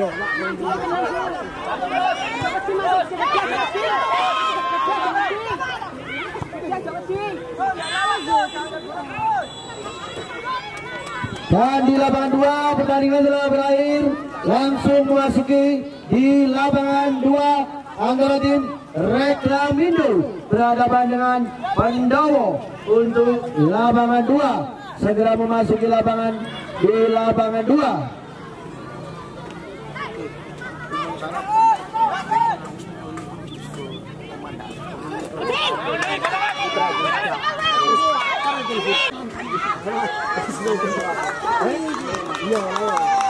Dan di lapangan 2 pertandingan telah berakhir. Langsung memasuki di lapangan 2 antara tim Reklamindo berhadapan dengan Pandawo untuk lapangan 2 segera memasuki lapangan di lapangan 2 Yeah, yeah.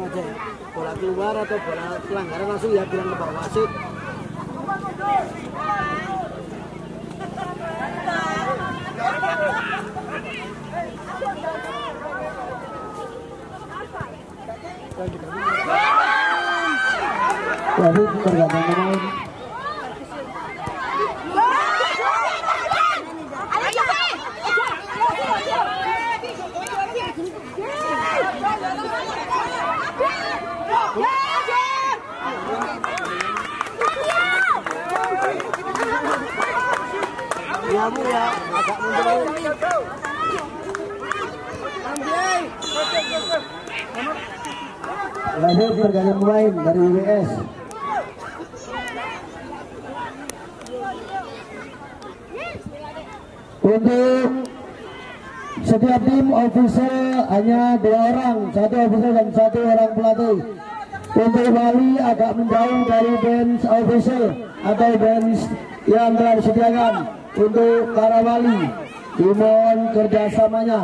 langsung aja ya. Bola keluar atau bola pelanggaran langsung ya bilang ke bawah wasit. Jadi tergantung pemain Ya agak mundur. Lanjut pergantian dari UWS Untuk setiap tim official hanya dua orang, satu official dan satu orang pelatih. untuk Bali agak menjauh dari bench official atau bench yang telah disediakan untuk para wali. Dimohon kerjasamanya.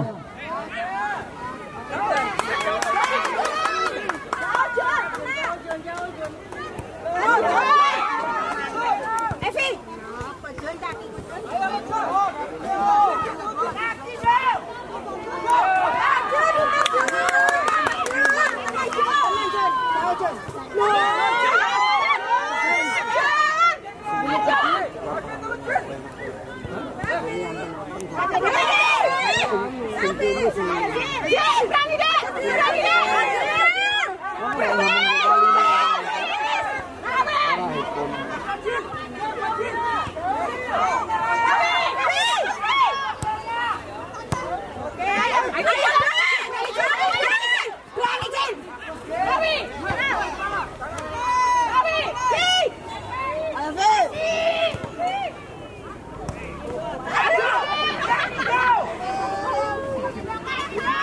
Thank you.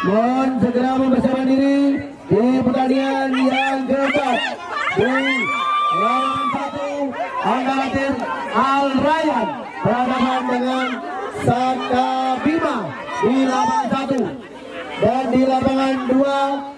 Mohon segera mempersiapkan diri di pertandingan yang keempat di lawan satu Angkatan Al Rayyan berhadapan dengan Saka Bima di lapangan satu dan di lapangan dua.